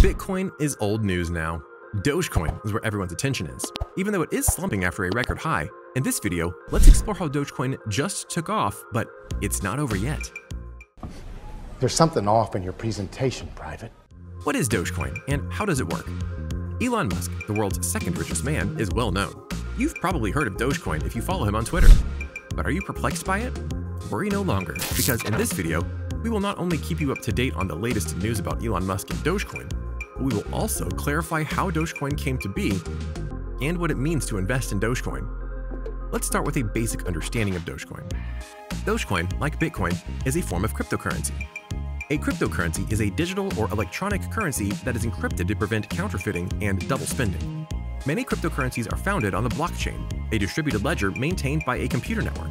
Bitcoin is old news now. Dogecoin is where everyone's attention is, even though it is slumping after a record high. In this video, let's explore how Dogecoin just took off, but it's not over yet. There's something off in your presentation, Private. What is Dogecoin, and how does it work? Elon Musk, the world's second richest man, is well known. You've probably heard of Dogecoin if you follow him on Twitter. But are you perplexed by it? Worry no longer, because in this video, we will not only keep you up to date on the latest news about Elon Musk and Dogecoin, but we will also clarify how Dogecoin came to be and what it means to invest in Dogecoin. Let's start with a basic understanding of Dogecoin. Dogecoin, like Bitcoin, is a form of cryptocurrency. A cryptocurrency is a digital or electronic currency that is encrypted to prevent counterfeiting and double spending. Many cryptocurrencies are founded on the blockchain, a distributed ledger maintained by a computer network.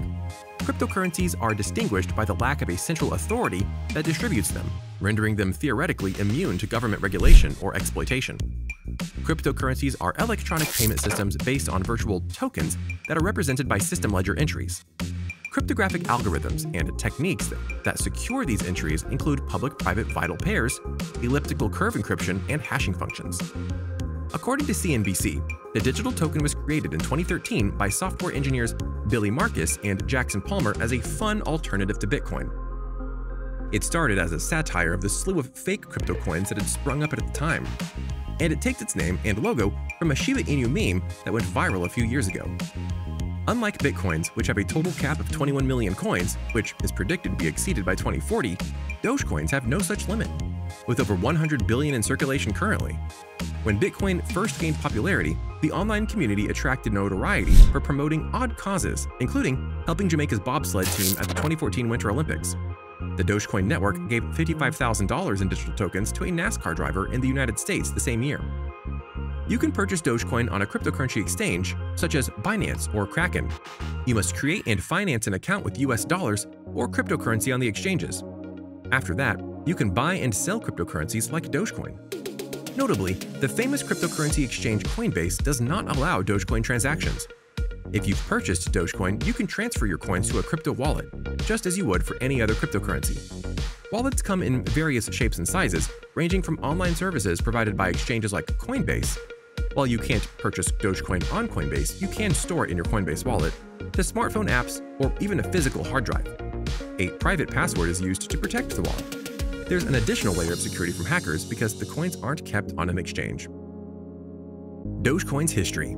Cryptocurrencies are distinguished by the lack of a central authority that distributes them, rendering them theoretically immune to government regulation or exploitation. Cryptocurrencies are electronic payment systems based on virtual tokens that are represented by system ledger entries. Cryptographic algorithms and techniques that, that secure these entries include public-private vital pairs, elliptical curve encryption, and hashing functions. According to CNBC, the digital token was created in 2013 by software engineers Billy Markus and Jackson Palmer as a fun alternative to Bitcoin. It started as a satire of the slew of fake crypto coins that had sprung up at the time, and it takes its name and logo from a Shiba Inu meme that went viral a few years ago. Unlike Bitcoins, which have a total cap of 21 million coins, which is predicted to be exceeded by 2040, Dogecoins have no such limit, with over 100 billion in circulation currently. When Bitcoin first gained popularity, the online community attracted notoriety for promoting odd causes, including helping Jamaica's bobsled team at the 2014 Winter Olympics. The Dogecoin network gave $55,000 in digital tokens to a NASCAR driver in the United States the same year. You can purchase Dogecoin on a cryptocurrency exchange, such as Binance or Kraken. You must create and finance an account with US dollars or cryptocurrency on the exchanges. After that, you can buy and sell cryptocurrencies like Dogecoin. Notably, the famous cryptocurrency exchange Coinbase does not allow Dogecoin transactions. If you've purchased Dogecoin, you can transfer your coins to a crypto wallet, just as you would for any other cryptocurrency. Wallets come in various shapes and sizes, ranging from online services provided by exchanges like Coinbase while you can't purchase Dogecoin on Coinbase, you can store it in your Coinbase wallet, to smartphone apps, or even a physical hard drive. A private password is used to protect the wallet. There's an additional layer of security from hackers because the coins aren't kept on an exchange. Dogecoin's history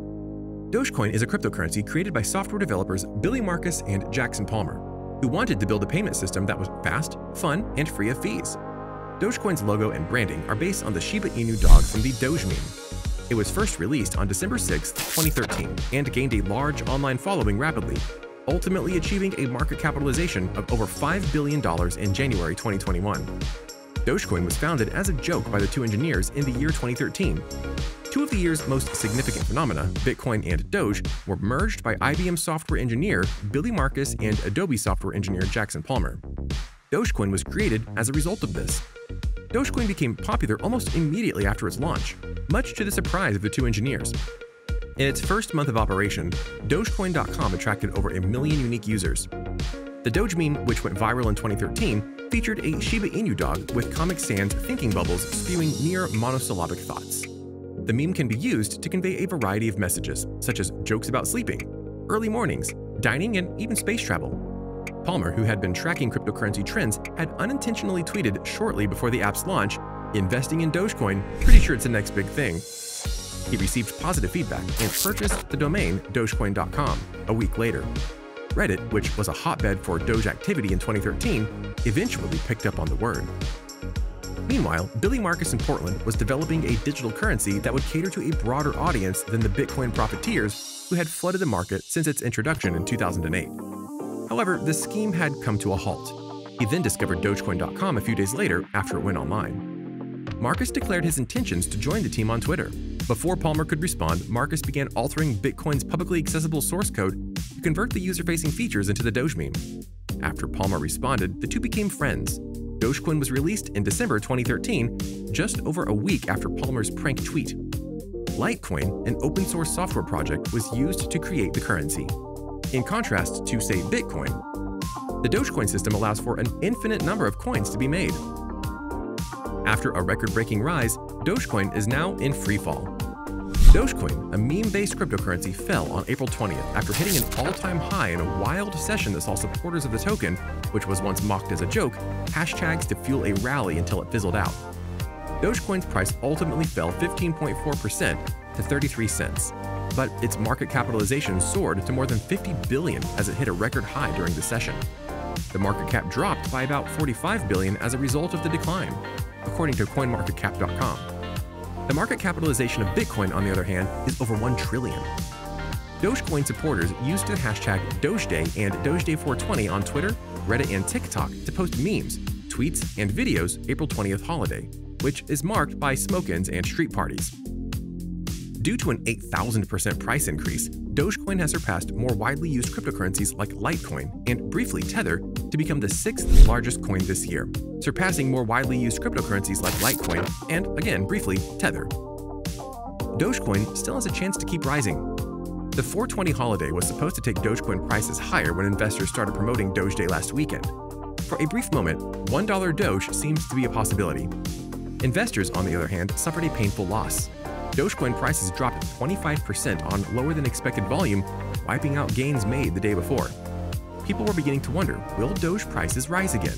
Dogecoin is a cryptocurrency created by software developers Billy Markus and Jackson Palmer, who wanted to build a payment system that was fast, fun, and free of fees. Dogecoin's logo and branding are based on the Shiba Inu dog from the Doge meme, it was first released on December 6, 2013, and gained a large online following rapidly, ultimately achieving a market capitalization of over $5 billion in January 2021. Dogecoin was founded as a joke by the two engineers in the year 2013. Two of the year's most significant phenomena, Bitcoin and Doge, were merged by IBM software engineer Billy Markus and Adobe software engineer Jackson Palmer. Dogecoin was created as a result of this. Dogecoin became popular almost immediately after its launch, much to the surprise of the two engineers. In its first month of operation, Dogecoin.com attracted over a million unique users. The Doge meme, which went viral in 2013, featured a Shiba Inu dog with Comic Sans thinking bubbles spewing near monosyllabic thoughts. The meme can be used to convey a variety of messages, such as jokes about sleeping, early mornings, dining, and even space travel. Palmer, who had been tracking cryptocurrency trends, had unintentionally tweeted shortly before the app's launch investing in Dogecoin, pretty sure it's the next big thing. He received positive feedback and purchased the domain Dogecoin.com a week later. Reddit, which was a hotbed for Doge activity in 2013, eventually picked up on the word. Meanwhile, Billy Markus in Portland was developing a digital currency that would cater to a broader audience than the Bitcoin profiteers who had flooded the market since its introduction in 2008. However, the scheme had come to a halt. He then discovered Dogecoin.com a few days later after it went online. Markus declared his intentions to join the team on Twitter. Before Palmer could respond, Markus began altering Bitcoin's publicly accessible source code to convert the user-facing features into the Doge meme. After Palmer responded, the two became friends. Dogecoin was released in December 2013, just over a week after Palmer's prank tweet. Litecoin, an open source software project, was used to create the currency. In contrast to, say, Bitcoin, the Dogecoin system allows for an infinite number of coins to be made. After a record-breaking rise, Dogecoin is now in free fall. Dogecoin, a meme-based cryptocurrency, fell on April 20th after hitting an all-time high in a wild session that saw supporters of the token, which was once mocked as a joke, hashtags to fuel a rally until it fizzled out. Dogecoin's price ultimately fell 15.4% to 33 cents, but its market capitalization soared to more than 50 billion as it hit a record high during the session. The market cap dropped by about 45 billion as a result of the decline, according to coinmarketcap.com. The market capitalization of Bitcoin, on the other hand, is over 1 trillion. Dogecoin supporters used the hashtag DogeDay and DogeDay420 on Twitter, Reddit, and TikTok to post memes, tweets, and videos April 20th holiday, which is marked by smoke-ins and street parties. Due to an 8,000% price increase, Dogecoin has surpassed more widely used cryptocurrencies like Litecoin and briefly Tether to become the sixth largest coin this year, surpassing more widely used cryptocurrencies like Litecoin and, again, briefly, Tether. Dogecoin still has a chance to keep rising. The 420 holiday was supposed to take Dogecoin prices higher when investors started promoting Doge Day last weekend. For a brief moment, $1 Doge seems to be a possibility. Investors, on the other hand, suffered a painful loss. Dogecoin prices dropped 25% on lower than expected volume, wiping out gains made the day before. People were beginning to wonder, will Doge prices rise again?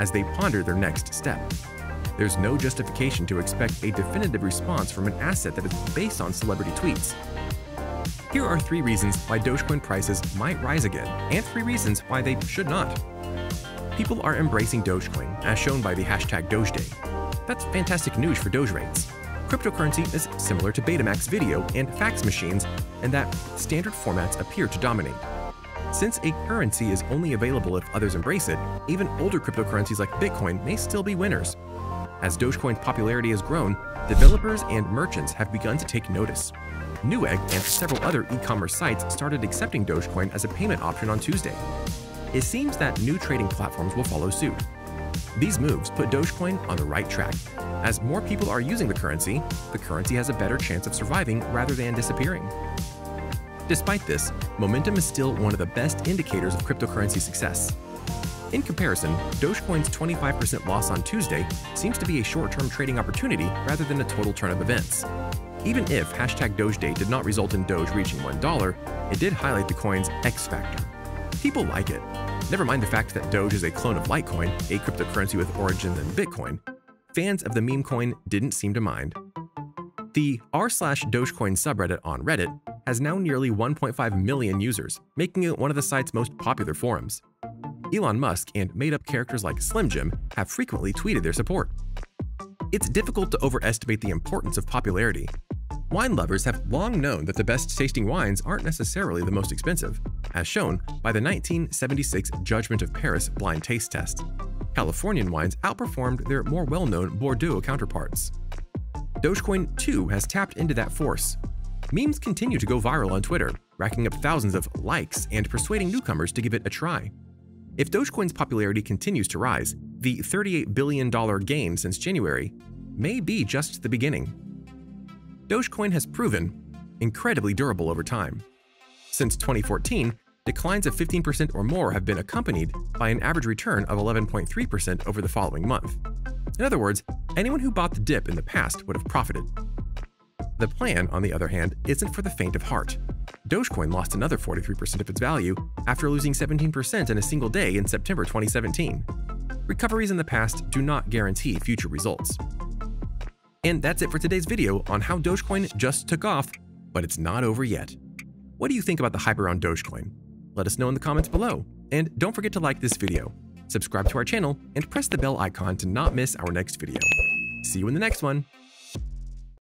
As they ponder their next step. There's no justification to expect a definitive response from an asset that is based on celebrity tweets. Here are three reasons why Dogecoin prices might rise again, and three reasons why they should not. People are embracing Dogecoin, as shown by the hashtag DogeDay. That's fantastic news for Doge rates cryptocurrency is similar to Betamax video and fax machines in that standard formats appear to dominate. Since a currency is only available if others embrace it, even older cryptocurrencies like Bitcoin may still be winners. As Dogecoin's popularity has grown, developers and merchants have begun to take notice. Newegg and several other e-commerce sites started accepting Dogecoin as a payment option on Tuesday. It seems that new trading platforms will follow suit. These moves put Dogecoin on the right track. As more people are using the currency, the currency has a better chance of surviving rather than disappearing. Despite this, momentum is still one of the best indicators of cryptocurrency success. In comparison, Dogecoin's 25% loss on Tuesday seems to be a short-term trading opportunity rather than a total turn of events. Even if hashtag DogeDay did not result in Doge reaching $1, it did highlight the coin's X factor. People like it, Never mind the fact that Doge is a clone of Litecoin, a cryptocurrency with origins in Bitcoin, fans of the meme coin didn't seem to mind. The r slash Dogecoin subreddit on Reddit has now nearly 1.5 million users, making it one of the site's most popular forums. Elon Musk and made-up characters like Slim Jim have frequently tweeted their support. It's difficult to overestimate the importance of popularity, Wine lovers have long known that the best tasting wines aren't necessarily the most expensive, as shown by the 1976 Judgment of Paris blind taste test. Californian wines outperformed their more well-known Bordeaux counterparts. Dogecoin too has tapped into that force. Memes continue to go viral on Twitter, racking up thousands of likes and persuading newcomers to give it a try. If Dogecoin's popularity continues to rise, the $38 billion gain since January may be just the beginning. Dogecoin has proven incredibly durable over time. Since 2014, declines of 15% or more have been accompanied by an average return of 11.3% over the following month. In other words, anyone who bought the dip in the past would have profited. The plan, on the other hand, isn't for the faint of heart. Dogecoin lost another 43% of its value after losing 17% in a single day in September 2017. Recoveries in the past do not guarantee future results. And that's it for today's video on how Dogecoin just took off, but it's not over yet. What do you think about the hype around Dogecoin? Let us know in the comments below. And don't forget to like this video, subscribe to our channel, and press the bell icon to not miss our next video. See you in the next one!